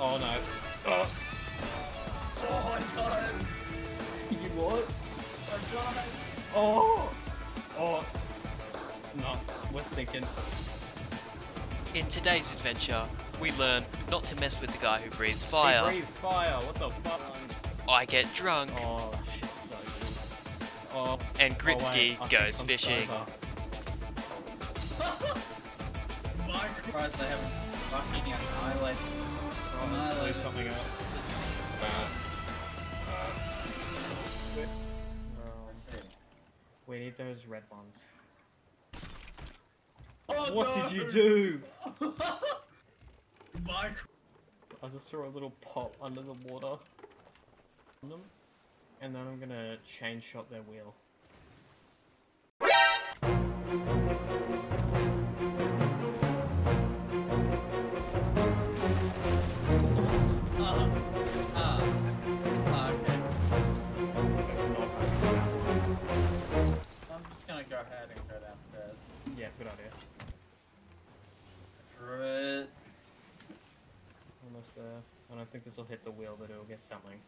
Oh no. Oh, Oh, I died. you what? I died. Oh! Oh! No, we're sinking. In today's adventure, we learn not to mess with the guy who breathes He fire. breathes fire, what the fuck? I get drunk, Oh, shit's so. Oh, and oh, Gritsky wait, I think goes I'm fishing. My Christ, they haven't fucking annihilated. Leave something. Uh, see. we need those red ones. Oh, what no! did you do? My I just saw a little pop under the water. on them, And then I'm gonna chain shot their wheel. This will hit the wheel, but it'll get something.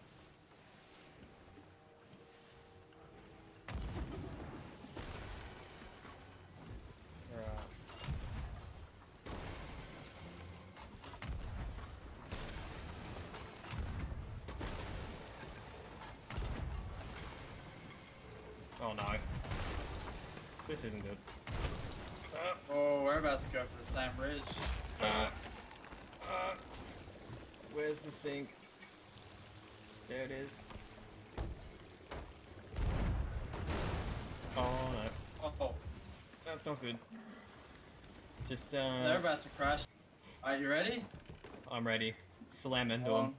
Right. Oh no. This isn't good. Uh, Oh, we're about to go for the same ridge. uh, uh, where's the sink? There it is. Oh no, Oh, that's not good. Just uh... they're about to crash. Alright, you ready? I'm ready. Slam into Hold him.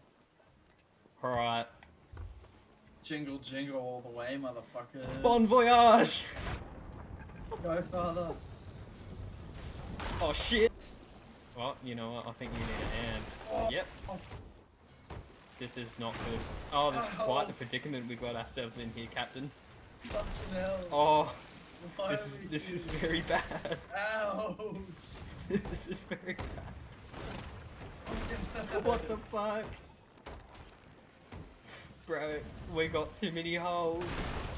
Alright. Jingle jingle all the way, motherfuckers. Bon voyage! Go, father. Oh shit! Well, you know what? I think you need a hand. Oh. Yep. This is not good. Oh, this is quite the predicament we've got ourselves in here, Captain. Fucking hell. Oh, Why this is this is very bad. Ouch. this is very bad. What the fuck? Bro, we got too many holes.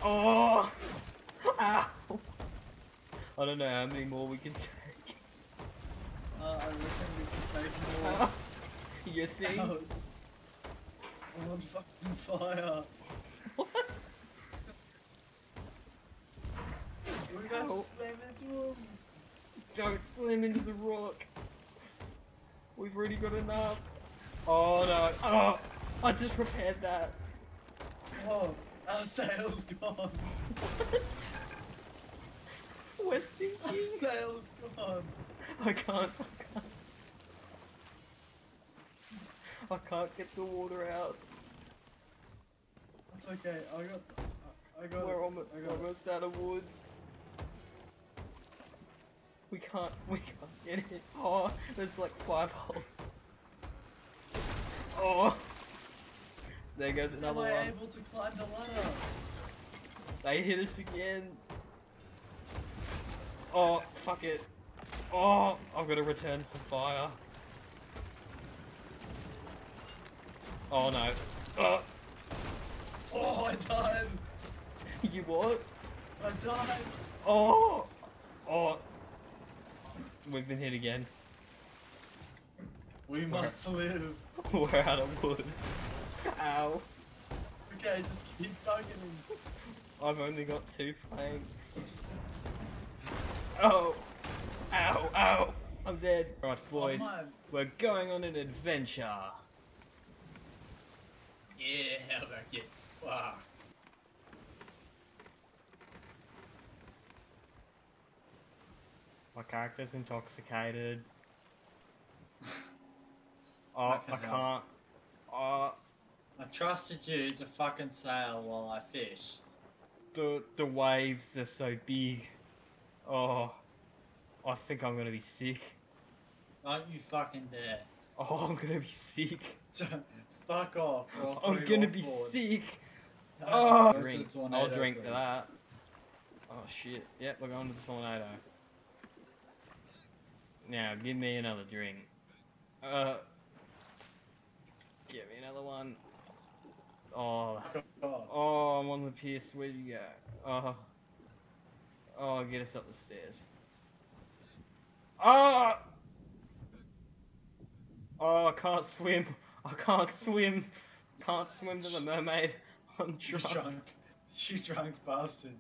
Oh! Ow! I don't know how many more we can take. Uh, I reckon we can take more. You think? Ouch. I'm on fucking fire. What? We're about Ow. to slam into him. Don't slam into the rock. We've already got enough. Oh no. Oh! I just repaired that. Oh, our sail's gone. We're Our sail's gone. I can't. I can't. I can't get the water out. That's okay. I got. I- I got. We're almost, I got. almost out of wood. We can't. We can't get it. Oh, there's like five holes. Oh. There goes another one. Am I one. able to climb the ladder? They hit us again. Oh, fuck it. Oh, I'm gonna return some fire. Oh no. Oh, Oh, I died. you what? I died. Oh! Oh! We've been hit again. We must live. We're out of wood. Ow. Okay, just keep bugging him. I've only got two planks. Oh! Ow, ow! I'm dead. Right, boys. Oh. We're going on an adventure. Yeah, how about get fucked? My character's intoxicated. Oh, I can't. Oh, I trusted you to fucking sail while I fish. the the waves are so big. Oh, I think I'm gonna be sick. Don't you fucking dare. Oh, I'm gonna be sick. Fuck off. I'll I'm gonna be board. sick. No, Oh, go to the drink. I'll drink to please. that. Oh shit. Yep, we're going to the tornado. Now, give me another drink. Uh. Get me another one. Oh, Oh, oh, I'm on the piss. Where'd you go? Oh, oh, get us up the stairs. Oh, oh, I can't swim. I can't swim. Can't swim to the mermaid. I'm drunk. drunk. You drunk bastard.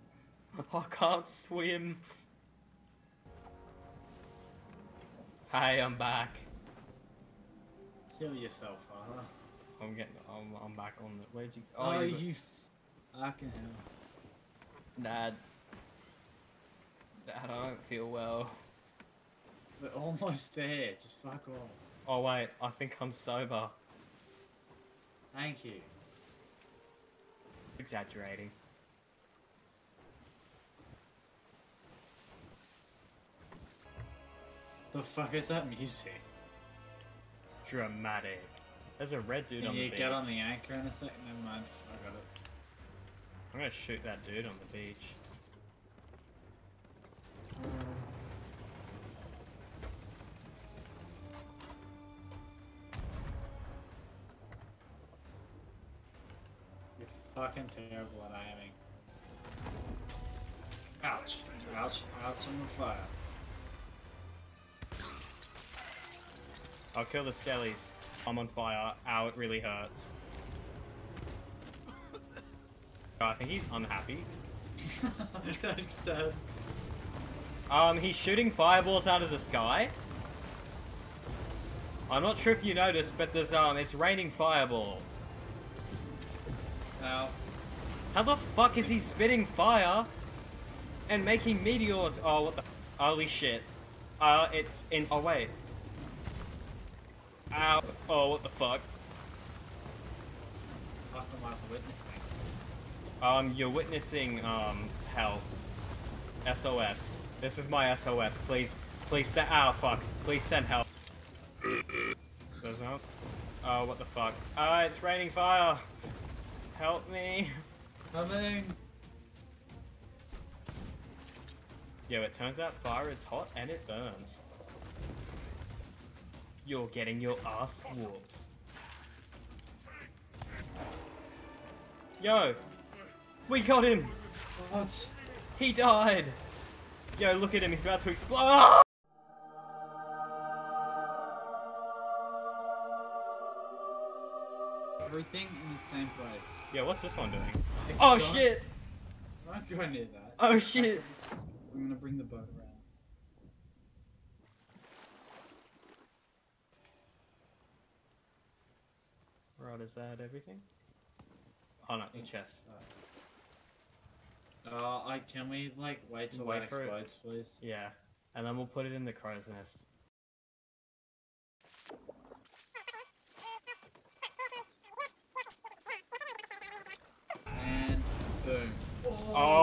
I can't swim. Hey, I'm back. Kill yourself, huh? I'm getting. I'm, I'm back on the. Where'd you? Oh, oh you. you fucking hell. Dad. Dad, I don't feel well. We're almost there. Just fuck off. Oh wait, I think I'm sober. Thank you. Exaggerating. The fuck is that music? Dramatic. There's a red dude Can on the beach. you get on the anchor in a sec? Never mind. I got it. I'm gonna shoot that dude on the beach. Fucking terrible at aiming. Ouch. Ouch. Ouch. I'm on fire. I'll kill the skellies. I'm on fire. Ow, it really hurts. Oh, I think he's unhappy. Thanks, Dad. Um, he's shooting fireballs out of the sky. I'm not sure if you noticed, but there's um, it's raining fireballs. Now, How the fuck is he spitting fire and making meteors? Oh, what the? Holy shit! Uh, it's in. Oh wait. Ow! Oh, what the fuck? fuck am I witnessing? Um, you're witnessing um hell. SOS. This is my SOS. Please, please send. Ah, fuck. Please send help. There's no. Oh, what the fuck? Ah, it's raining fire. Help me. Coming. Yo, it turns out fire is hot and it burns. You're getting your ass whooped. Yo! We got him! What? He died! Yo, look at him, he's about to explode! Everything in the same place. Yo, what's this one doing? It's Oh gone. shit! I'm not going near that. Oh shit! I'm gonna bring the boat around. Right, is that everything? Oh no, the It's, chest. Uh, uh, I can we like wait till Wait that for it. explodes, please? Yeah. And then we'll put it in the crow's nest. thing. Oh, oh